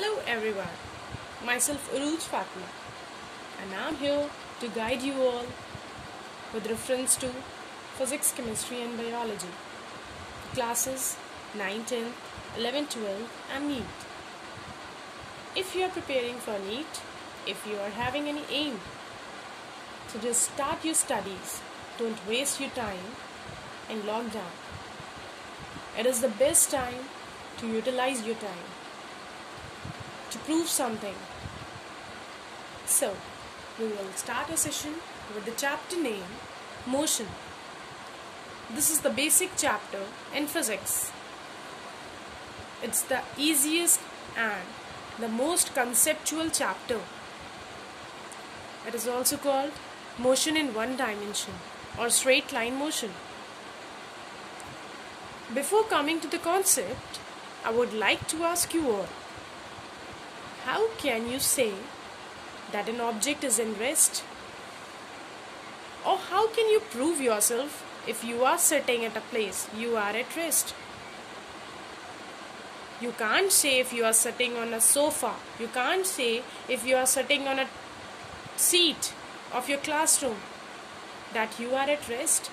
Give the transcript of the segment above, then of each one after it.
Hello everyone, myself Urooj Fatima and I'm here to guide you all with reference to physics, chemistry and biology. Classes 9, 10, 11, 12 and NEET. If you are preparing for NEET, if you are having any aim, so just start your studies. Don't waste your time in lockdown. It is the best time to utilize your time to prove something. So, we will start a session with the chapter name Motion. This is the basic chapter in physics. It's the easiest and the most conceptual chapter. It is also called motion in one dimension or straight line motion. Before coming to the concept, I would like to ask you all how can you say that an object is in rest? Or how can you prove yourself if you are sitting at a place you are at rest? You can't say if you are sitting on a sofa. You can't say if you are sitting on a seat of your classroom that you are at rest.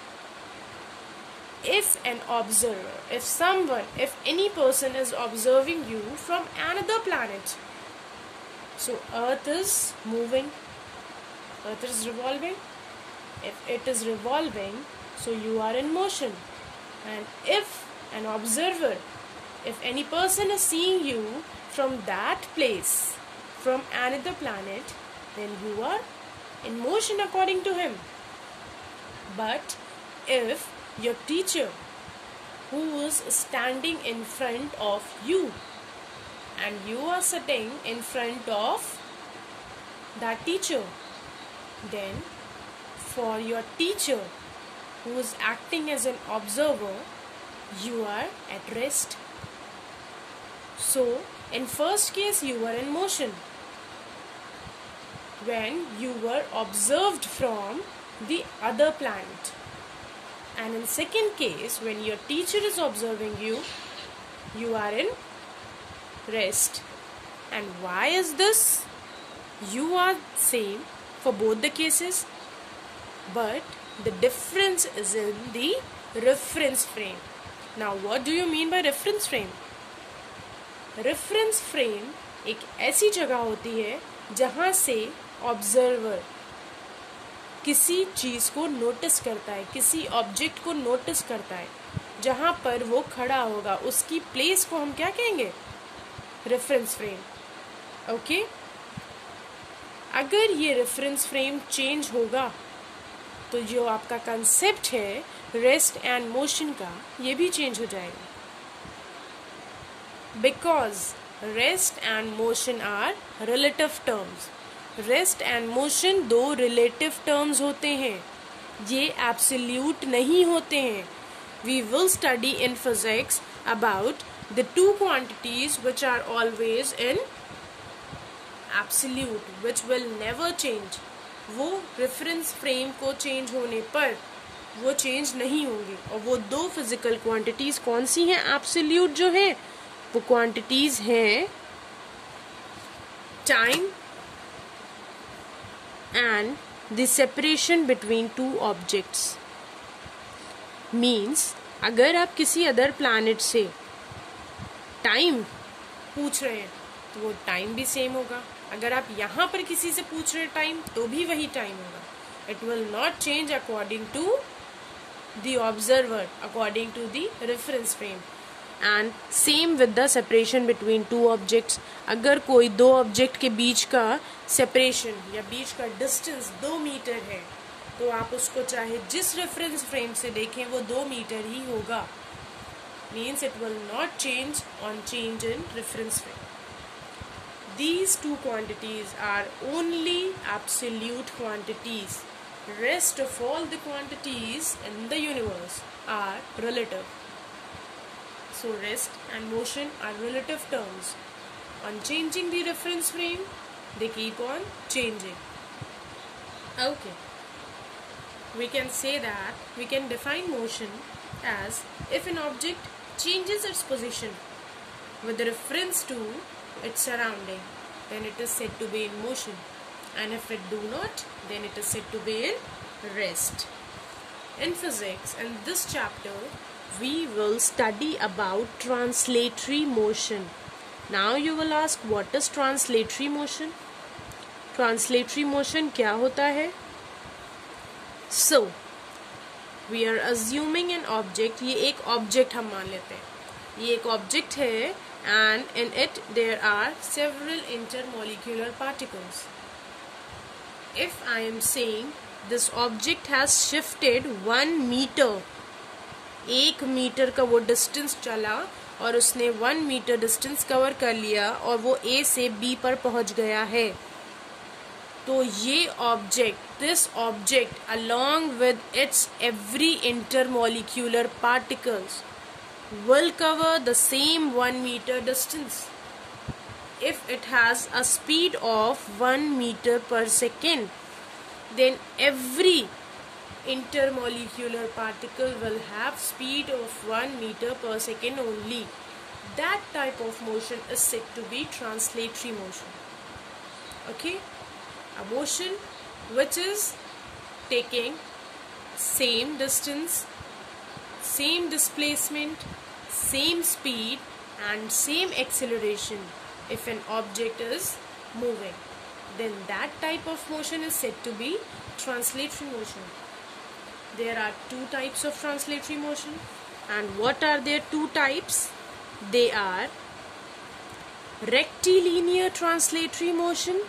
If an observer, if someone, if any person is observing you from another planet, so earth is moving, earth is revolving. If it is revolving, so you are in motion. And if an observer, if any person is seeing you from that place, from another planet, then you are in motion according to him. But if your teacher, who is standing in front of you, and you are sitting in front of that teacher, then for your teacher, who is acting as an observer, you are at rest. So, in first case, you were in motion when you were observed from the other planet. And in second case, when your teacher is observing you, you are in rest. And why is this? You are same for both the cases, but the difference is in the reference frame. Now, what do you mean by reference frame? Reference frame एक ऐसी जगह होती है जहाँ से observer किसी चीज़ को notice करता है किसी ऑब्जेक्ट को नोटिस करता है जहाँ पर वो खड़ा होगा उसकी प्लेस को हम क्या कहेंगे रेफरेंस फ्रेम ओके अगर ये रेफरेंस फ्रेम चेंज होगा तो जो आपका कंसेप्ट है रेस्ट एंड मोशन का, ये भी चेंज हो जाएगा. Because rest and motion are relative terms rest and motion दो रिलेटिव टर्म्स होते हैं. ये एब्सोल्यूट नहीं होते हैं. We will study in physics about the two quantities which are always in absolute which will never change वो reference frame को change होने पर वो चेंज नहीं होंगे। और वो दो फ़िज़िकल क्वांटिटीज कौन सी हैं? एब्सोल्यूट जो है, वो क्वांटिटीज हैं time and the separation between two objects means अगर आप किसी अदर प्लानट से टाइम पूछ रहे हैं। तो वो टाइम भी सेम होगा। अगर आप यहाँ पर किसी से पूछ रहे टाइम तो भी वही टाइम होगा। It will not change according to the observer according to the reference frame and same with the separation between two objects अगर कोई दो ऑब्जेक्ट के बीच का सेपरेशन या बीच का डिस्टेंस दो मीटर है तो आप उसको चाहे जिस रेफरेंस फ्रेम से देखें वो दो मीटर ही होगा। Means it will not change on change in reference frame. These two quantities are only absolute quantities. Rest of all the quantities in the universe are relative. So rest and motion are relative terms. On changing the reference frame, they keep on changing. Okay. We can say that we can define motion as if an object changes its position with reference to its surrounding then it is said to be in motion and if it do not then it is said to be in rest in physics in this chapter we will study about translatory motion now you will ask what is translatory motion translatory motion क्या होता है so we are assuming an object ये एक object हम मान लेते हैं। ये एक ऑब्जेक्ट है and in it there are several intermolecular particles if I am saying this object has shifted one metre एक मीटर का वो डिस्टेंस चला, और उसने वन मीटर डिस्टेंस कवर कर लिया, और वो ए से बी पर पहुँच गया है। तो ये object this object along with its every intermolecular particles will cover the same 1 meter distance if it has a speed of 1 meter per second then every intermolecular particle will have speed of 1 meter per second only that type of motion is said to be translatory motion okay Motion which is taking same distance same displacement same speed and same acceleration if an object is moving. Then that type of motion is said to be translatory motion. There are two types of translatory motion. And what are their two types? They are rectilinear translatory motion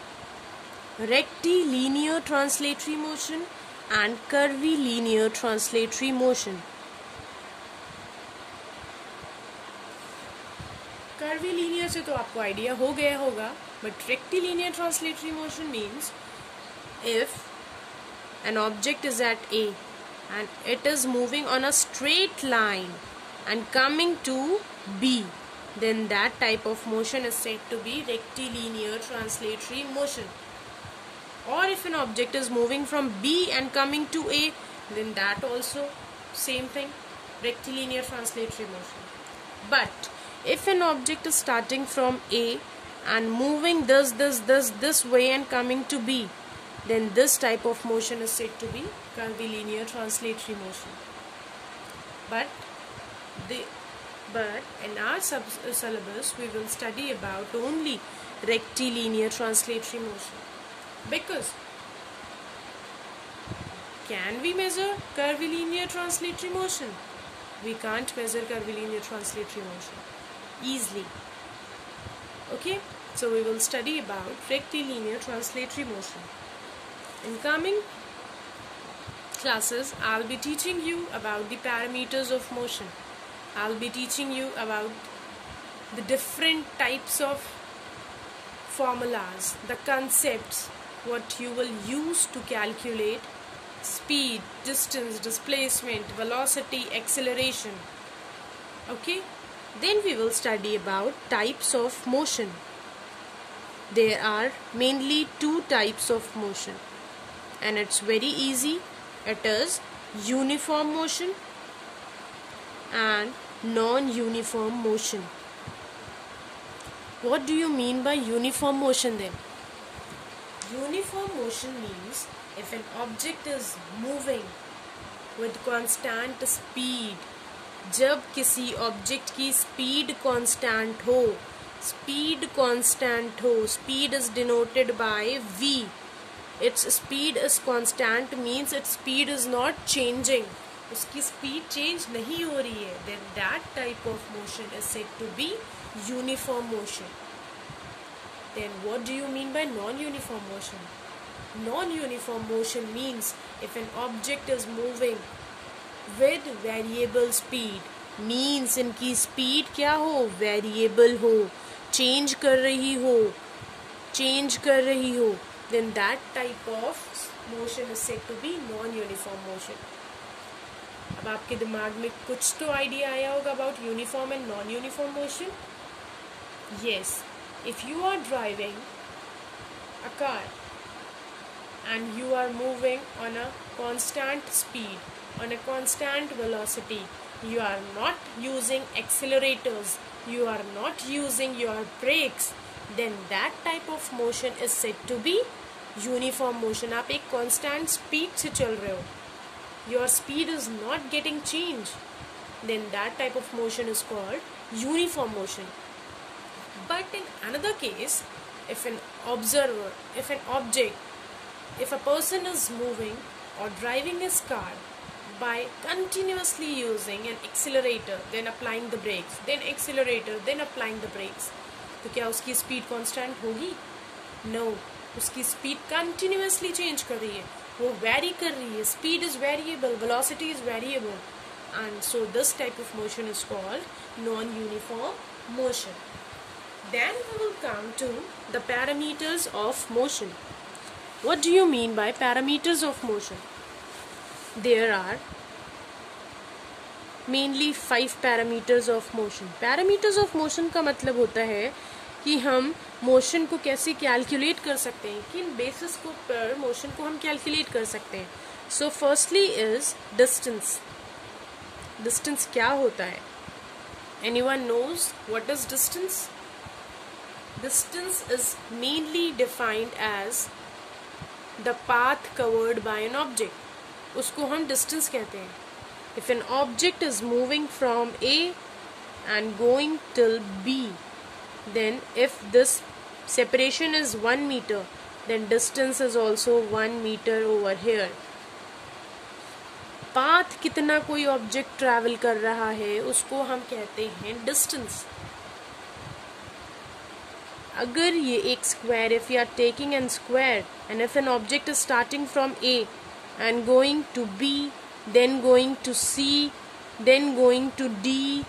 rectilinear translatory motion and curvilinear translatory motion curvilinear से तो आपको idea हो गया होगा but rectilinear translatory motion means if an object is at A and it is moving on a straight line and coming to B then that type of motion is said to be rectilinear translatory motion or if an object is moving from B and coming to A then that also same thing rectilinear translatory motion. But if an object is starting from A and moving this this this this way and coming to B then this type of motion is said to be curvilinear translatory motion. But the but in our sub syllabus we will study about only rectilinear translatory motion because can we measure curvilinear translatory motion? We can't measure curvilinear translatory motion easily. Okay? So we will study about rectilinear translatory motion. In coming classes I'll be teaching you about the parameters of motion. I'll be teaching you about the different types of formulas the concepts what you will use to calculate speed distance displacement velocity acceleration. Okay? Then we will study about types of motion. There are mainly two types of motion. And it's very easy. It is uniform motion and non-uniform motion. What do you mean by uniform motion then Uniform motion means if an object is moving with constant speed, जब किसी object की speed constant हो speed constant हो speed is denoted by V its speed is constant means its speed is not changing उसकी speed change नहीं हो रही है then that type of motion is said to be uniform motion then what do you mean by non-uniform motion non-uniform motion means if an object is moving with variable speed means इनकी speed क्या हो variable हो change कर रही हो change कर रही हो then that type of motion is said to be non-uniform motion अब आपके दिमाग में कुछ तो आइडिया आया होगा about uniform and non uniform motion yes if you are driving a car and you are moving on a constant speed on a constant velocity you are not using accelerators you are not using your brakes then that type of motion is said to be uniform motion आप एक constant speed से चल रहे हो your speed is not getting changed then that type of motion is called uniform motion but in another case if an observer if an object if a person is moving or driving his car by continuously using an accelerator then applying the brakes then accelerator then applying the brakes तो क्या उसकी speed constant होगी no no, उसकी speed continuously change कर रही है वो very कर रही है speed is variable velocity is variable and so this type of motion is called non-uniform motion Then we will come to the parameters of motion. What do you mean by parameters of motion? There are mainly five parameters of motion parameters of motion का मतलब होता है कि हम motion को कैसे calculate कर सकते हैं, किन बेसिस को पर मोशन को हम कैलकुलेट कर सकते हैं। So firstly is distance distance क्या होता है? Any one knows what is distance distance is mainly defined as the path covered by an object उसको हम डिस्टेंस कहते हैं। If an object is moving from a and going till B then if this separation is one metre then distance is also one metre over here path कितना कोई object travel कर रहा है, उसको हम कहते हैं डिस्टेंस अगर ये एक square if you are taking an square and if an object is starting from A and going to be then going to C, then going to D,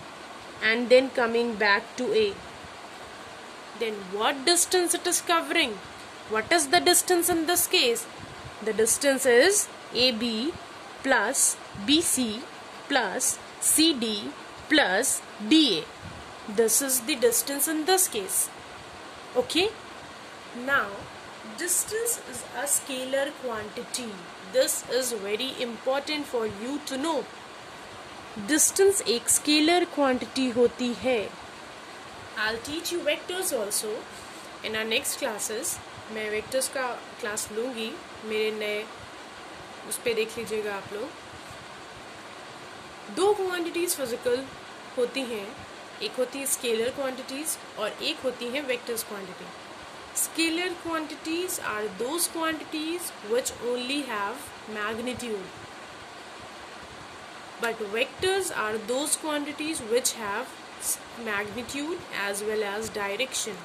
and then coming back to A. Then what distance it is covering? What is the distance in this case? The distance is AB plus BC plus CD plus DA. This is the distance in this case. Okay? Now, distance is a scalar quantity this is very important for you to know distance एक scalar quantity होती है I'll teach you vectors also in our next classes मैं vectors का class लूँगी मेरे नए उस पर देख लीजिएगा आप लोग दो क्वांटिटीज फ़िज़िकल होती हैं एक होती है स्केलर क्वांटिटीज़ और एक होती है vectors quantity scalar quantities are those quantities which only have magnitude but vectors are those quantities which have magnitude as well as direction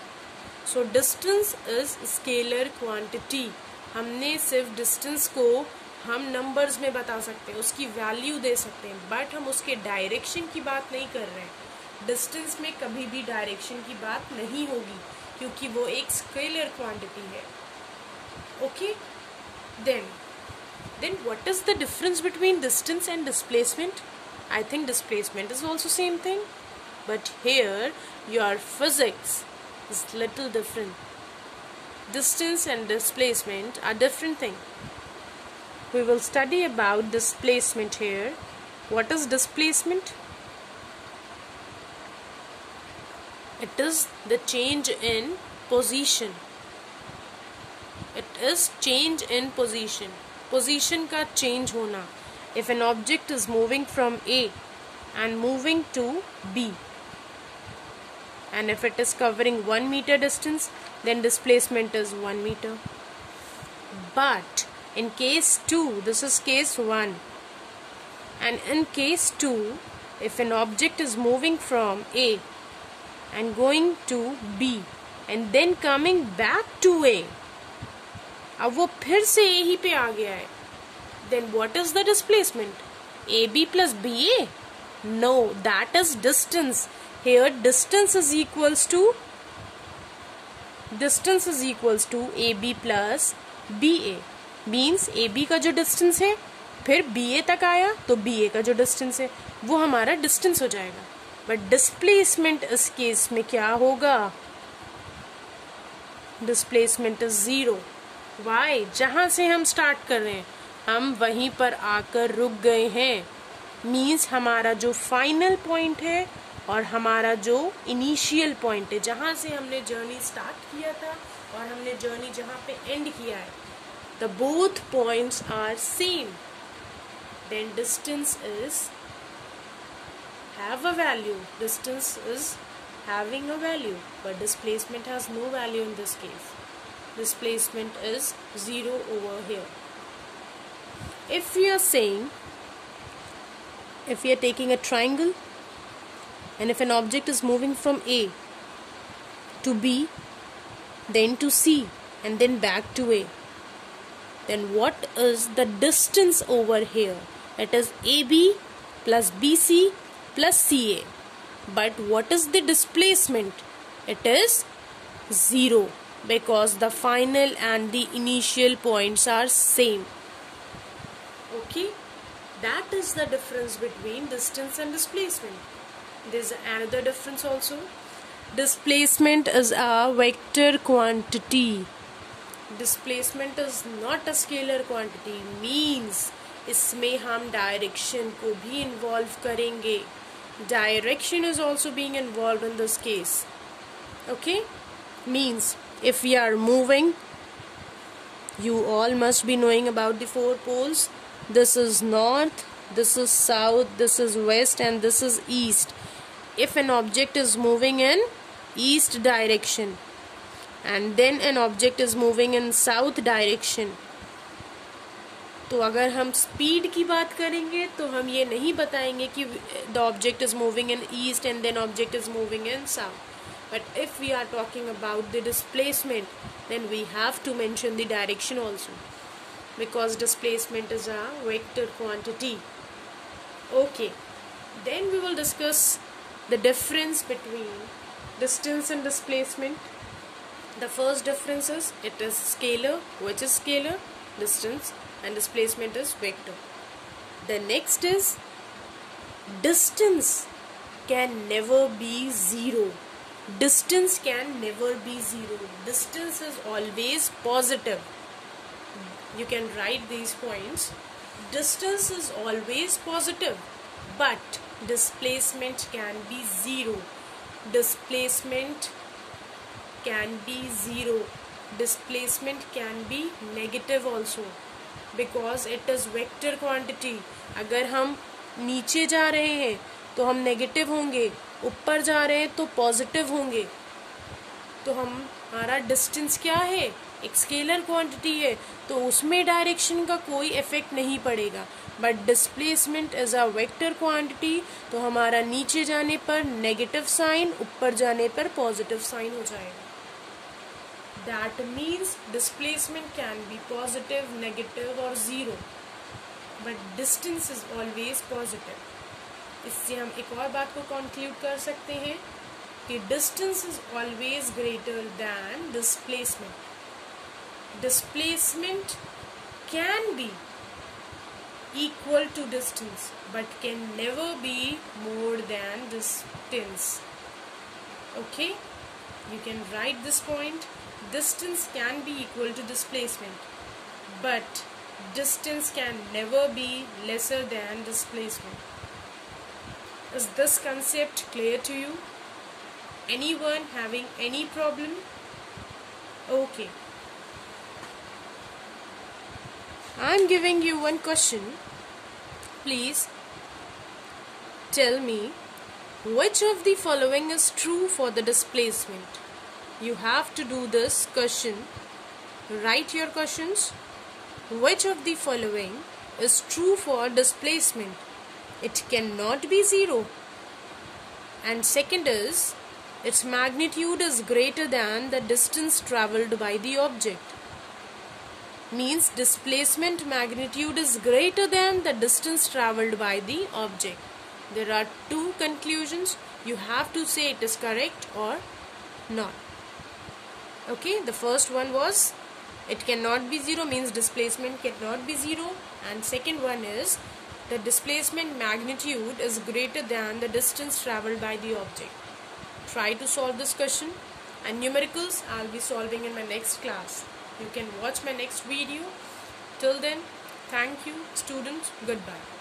so distance is scalar quantity हमने सिर्फ़ डिस्टेंस को हम numbers में बता सकते हैं, उसकी वैल्यू दे सकते हैं बट हम उसके डायरेक्शन की बात नहीं कर रहे हैं। डिस्टेंस में कभी भी डायरेक्शन की बात नहीं होगी, क्योंकि वो एक स्केलर क्वांटिटी है। Okay then then what is the difference between distance and displacement I think displacement is also same thing but here your physics is little different distance and displacement are different thing we will study about displacement here what is displacement it is the change in position. It is change in position. Position ka change hona. If an object is moving from a and moving to b and if it is covering 1 meter distance then displacement is 1 meter. But in case 2 this is case 1 and in case 2 if an object is moving from a and going to B, and then coming back to A. अब वो फिर से A ही पे आ गया है. Then what is the displacement? A B plus B A no that is distance here distance is equals to distance is equals to A B plus B A means A B का जो distance है, फिर B ए तक आया तो B ए का जो distance है, वो हमारा डिस्टेंस हो जाएगा. बट डिस्प्लेसमेंट इस केस में क्या होगा? डिस्प्लेसमेंट इज़ ज़ीरो वाई जहाँ से हम स्टार्ट कर रहे हैं, हम वहीं पर आकर रुक गए हैं। मीन्स हमारा जो फाइनल पॉइंट है और हमारा जो इनिशियल पॉइंट है, जहाँ से हमने जर्नी स्टार्ट किया था और हमने जर्नी जहाँ पे एंड किया है the both points are same then distance is have a value. Distance is having a value but displacement has no value in this case. Displacement is 0 over here. If we are saying if we are taking a triangle and if an object is moving from A to B then to C and then back to A then what is the distance over here? It is AB plus BC plus CA but what is the displacement it is 0 because the final and the initial points are same okay that is the difference between distance and displacement there's another difference also displacement is a vector quantity displacement is not a scalar quantity means इसमें हम direction को भी involve करेंगे direction is also being involved in this case. Okay? Means if we are moving you all must be knowing about the four poles. This is north this is south this is west and this is east. If an object is moving in east direction and then an object is moving in south direction तो अगर हम speed की बात करेंगे तो हम ये नहीं बताएँगे कि the object is moving in east and then object is moving in south but if we are talking about the displacement then we have to mention the direction also because displacement is a vector quantity okay then we will discuss the difference between distance and displacement the first difference is it is scalar which is scalar distance and displacement is vector the next is distance can never be zero. Distance can never be zero. Distance is always positive. You can write these points. Distance is always positive but displacement can be zero. Displacement can be zero. Displacement can be negative also because it is vector quantity. अगर हम नीचे जा रहे हैं तो हम negative होंगे, ऊपर जा रहे हैं तो पॉजिटिव होंगे। तो हम, हमारा डिस्टेंस क्या है? एक स्केलर क्वांटिटी है तो उसमें डायरेक्शन का कोई इफ़ेक्ट नहीं पड़ेगा। But displacement is a vector quantity तो हमारा नीचे जाने पर नेगेटिव साइन ऊपर जाने पर पॉजिटिव साइन हो जाएगा। That means displacement can be positive negative और zero but distance is always positive इससे हम एक और बात को कंक्लूड कर सकते हैं कि distance is always greater than displacement displacement can be equal to distance, but can never be more than distance. Okay? You can write this point. Distance can be equal to displacement but distance can never be lesser than displacement is this concept clear to you anyone having any problem okay I am giving you one question. Please tell me which of the following is true for the displacement. You have to do this question. Write your questions. Which of the following is true for displacement? It cannot be zero. And second is its magnitude is greater than the distance traveled by the object means displacement magnitude is greater than the distance traveled by the object. There are two conclusions. You have to say it is correct or not. Okay, the first one was it cannot be zero means displacement cannot be zero. And second one is the displacement magnitude is greater than the distance traveled by the object. Try to solve this question. And numericals I'll be solving in my next class. You can watch my next video. Till then thank you students. Goodbye